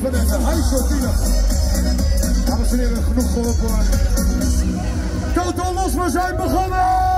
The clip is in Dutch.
jullie van deze huissortina. Dames en heren, genoeg geholpen. worden. Toto Losma zijn begonnen!